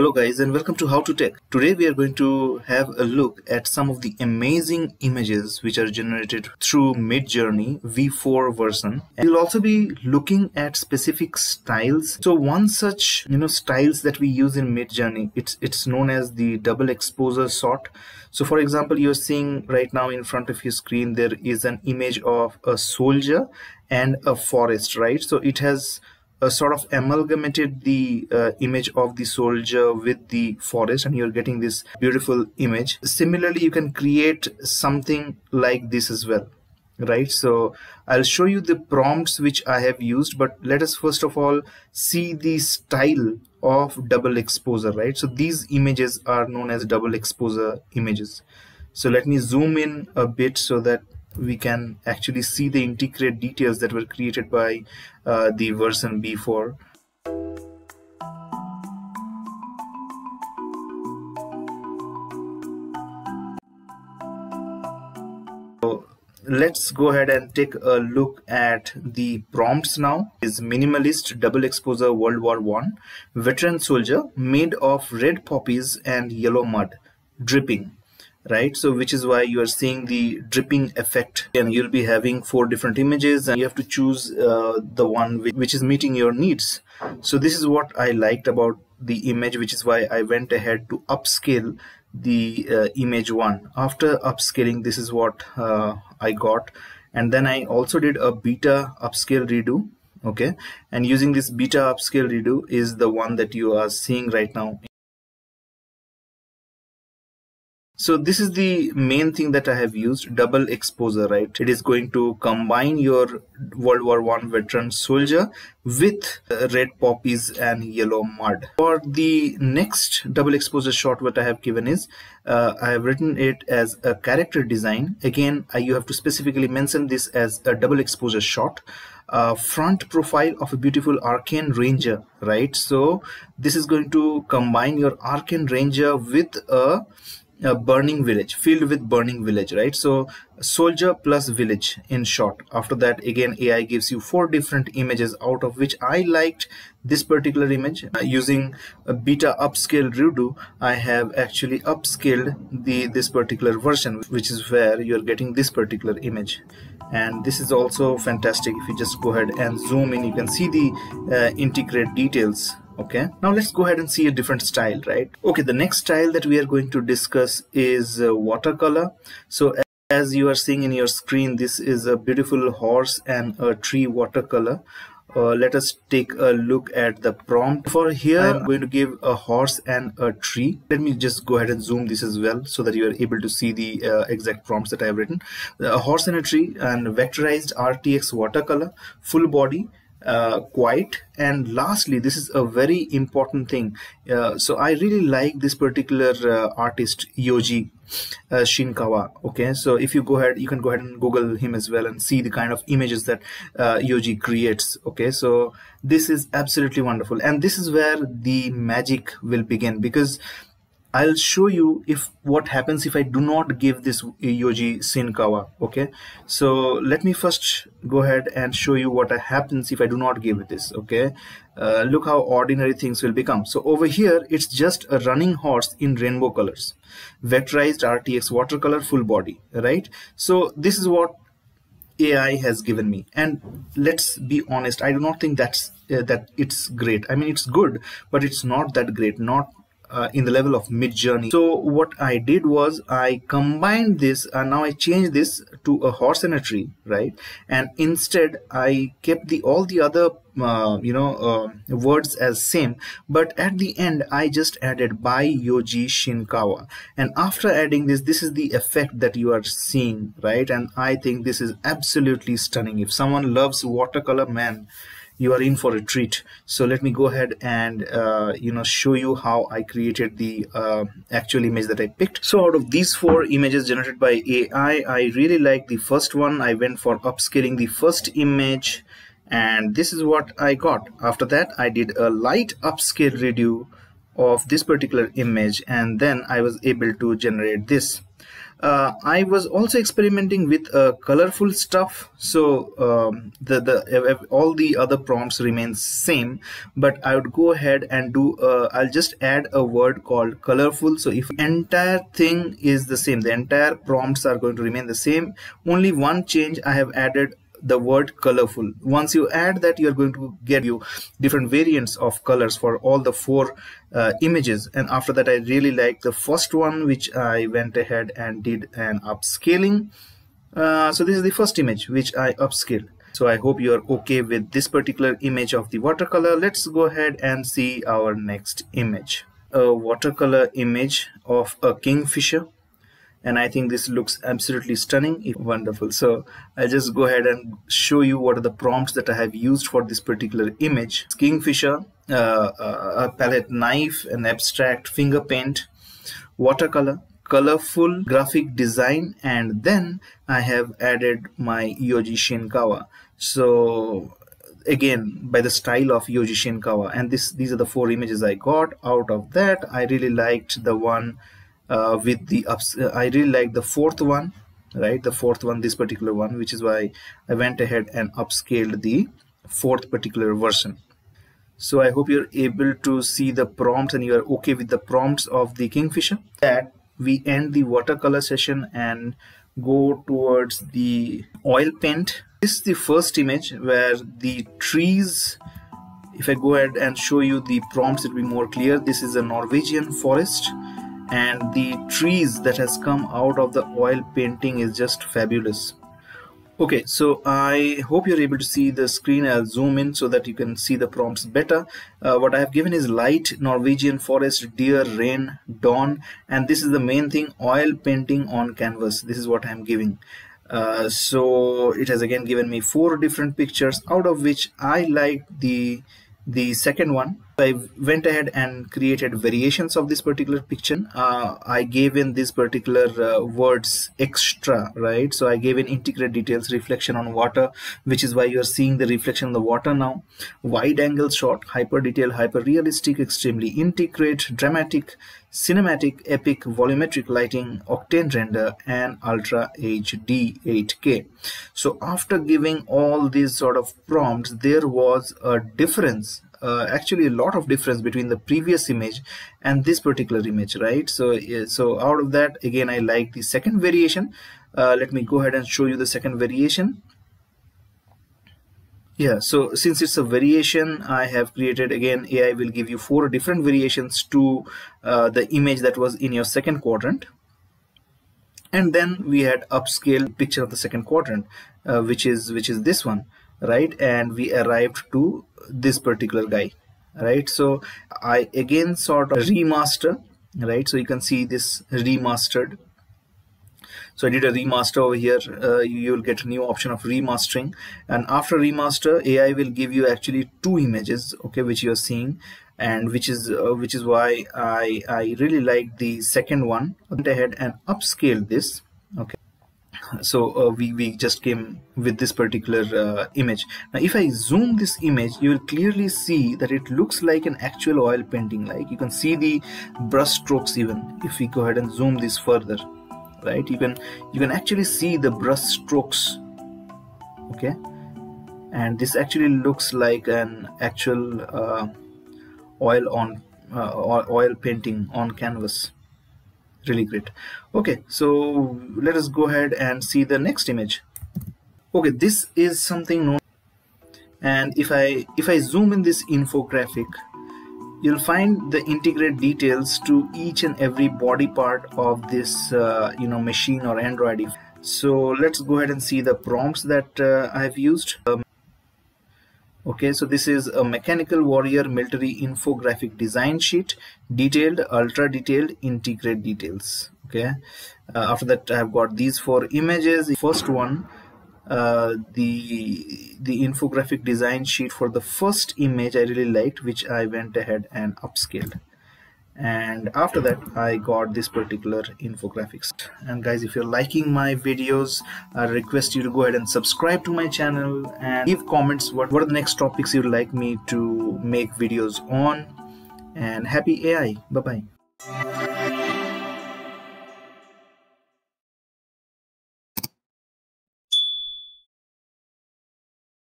Hello guys and welcome to How to Tech. Today we are going to have a look at some of the amazing images which are generated through Midjourney V4 version. And we'll also be looking at specific styles. So one such, you know, styles that we use in Midjourney, it's it's known as the double exposure sort. So for example, you're seeing right now in front of your screen there is an image of a soldier and a forest, right? So it has sort of amalgamated the uh, image of the soldier with the forest and you're getting this beautiful image. Similarly you can create something like this as well right? So i'll show you the prompts which i have used but let us first of all see the style of double exposure right? So these images are known as double exposure images. So let me zoom in a bit so that we can actually see the integrate details that were created by uh, the version v4 so let's go ahead and take a look at the prompts now. Is minimalist double exposure world war one veteran soldier made of red poppies and yellow mud dripping right? So which is why you are seeing the dripping effect. And you'll be having four different images and you have to choose uh, the one which is meeting your needs. So this is what i liked about the image which is why i went ahead to upscale the uh, image one. After upscaling this is what uh, i got. And then i also did a beta upscale redo okay? And using this beta upscale redo is the one that you are seeing right now So this is the main thing that I have used double exposure, right? It is going to combine your World War One veteran soldier with red poppies and yellow mud. For the next double exposure shot, what I have given is uh, I have written it as a character design. Again, uh, you have to specifically mention this as a double exposure shot. Uh, front profile of a beautiful arcane ranger right so this is going to combine your arcane ranger with a a burning village filled with burning village right? So soldier plus village in short. After that again ai gives you four different images out of which i liked this particular image. Uh, using a beta upscale redo i have actually upscaled the this particular version which is where you're getting this particular image. And this is also fantastic. If you just go ahead and zoom in you can see the uh, integrate details okay? Now let's go ahead and see a different style right? Okay the next style that we are going to discuss is uh, watercolor. So as you are seeing in your screen this is a beautiful horse and a tree watercolor. Uh, let us take a look at the prompt. For here i'm going to give a horse and a tree. Let me just go ahead and zoom this as well so that you are able to see the uh, exact prompts that i have written. A horse and a tree and vectorized rtx watercolor full body uh, quiet and lastly this is a very important thing. Uh, so i really like this particular uh, artist yoji uh, shinkawa. Okay? So if you go ahead you can go ahead and google him as well and see the kind of images that uh, yoji creates. Okay? So this is absolutely wonderful. And this is where the magic will begin because I'll show you if what happens if I do not give this Yoji Shinkawa okay? So let me first go ahead and show you what happens if I do not give this okay? Uh, look how ordinary things will become. So over here it's just a running horse in rainbow colors. Vectorized RTX watercolor full body right? So this is what AI has given me. And let's be honest I do not think that's uh, that it's great. I mean it's good but it's not that great. Not uh, in the level of Midjourney. So what I did was I combined this and now I changed this to a horse and a tree, right? And instead I kept the all the other uh, you know uh, words as same but at the end I just added by Yoji Shinkawa and after adding this this is the effect that you are seeing right and I think this is absolutely stunning if someone loves watercolor man you are in for a treat. So let me go ahead and uh, you know show you how I created the uh, actual image that I picked. So out of these four images generated by AI I really like the first one. I went for upscaling the first image and this is what I got. After that I did a light upscale redo of this particular image and then I was able to generate this uh, I was also experimenting with uh, colorful stuff. So um, the the all the other prompts remain same but I would go ahead and do uh, I'll just add a word called colorful. So if entire thing is the same the entire prompts are going to remain the same. Only one change I have added the word colorful. Once you add that you're going to get you different variants of colors for all the four uh, images. And after that I really like the first one which I went ahead and did an upscaling. Uh, so this is the first image which I upscaled. So I hope you are okay with this particular image of the watercolor. Let's go ahead and see our next image. A watercolor image of a kingfisher and I think this looks absolutely stunning wonderful. So I'll just go ahead and show you what are the prompts that I have used for this particular image. Kingfisher uh, uh, a palette knife an abstract finger paint watercolor colorful graphic design and then I have added my Yoji Shinkawa. So again by the style of Yoji Shinkawa. And this these are the four images I got. Out of that I really liked the one uh, with the ups uh, I really like the fourth one right? The fourth one this particular one which is why I went ahead and upscaled the fourth particular version. So I hope you're able to see the prompts and you're okay with the prompts of the Kingfisher. That we end the watercolor session and go towards the oil paint. This is the first image where the trees if I go ahead and show you the prompts it will be more clear. This is a Norwegian forest and the trees that has come out of the oil painting is just fabulous. Okay so I hope you're able to see the screen. I'll zoom in so that you can see the prompts better. Uh, what I have given is light Norwegian forest deer rain dawn and this is the main thing oil painting on canvas. This is what I'm giving. Uh, so it has again given me four different pictures out of which I like the the second one I went ahead and created variations of this particular picture. Uh, I gave in these particular uh, words extra, right? So I gave in integrate details, reflection on water, which is why you're seeing the reflection on the water now. Wide angle shot, hyper detail, hyper realistic, extremely integrate, dramatic, cinematic, epic, volumetric lighting, octane render, and ultra HD 8K. So after giving all these sort of prompts, there was a difference uh, actually a lot of difference between the previous image and this particular image right? So so out of that again I like the second variation. Uh, let me go ahead and show you the second variation. Yeah so since it's a variation I have created again AI will give you four different variations to uh, the image that was in your second quadrant. And then we had upscale picture of the second quadrant uh, which is which is this one right? And we arrived to this particular guy right? So I again sort of remaster right? So you can see this remastered. So I did a remaster over here. Uh, you'll get a new option of remastering. And after remaster AI will give you actually two images okay which you're seeing. And which is uh, which is why I I really like the second one. Went ahead and upscale this so uh, we, we just came with this particular uh, image. Now if I zoom this image you will clearly see that it looks like an actual oil painting. Like you can see the brush strokes even if we go ahead and zoom this further right? You can you can actually see the brush strokes okay? And this actually looks like an actual uh, oil on uh, oil painting on canvas really great. Okay so let us go ahead and see the next image. Okay this is something known and if I if I zoom in this infographic you'll find the integrate details to each and every body part of this uh, you know machine or Android. So let's go ahead and see the prompts that uh, I've used. Um, okay so this is a mechanical warrior military infographic design sheet. Detailed ultra detailed integrate details. Okay uh, after that i've got these four images. The first one uh, the the infographic design sheet for the first image i really liked which i went ahead and upscaled and after that I got this particular infographics. And guys if you're liking my videos I request you to go ahead and subscribe to my channel and leave comments what, what are the next topics you'd like me to make videos on. And happy AI bye bye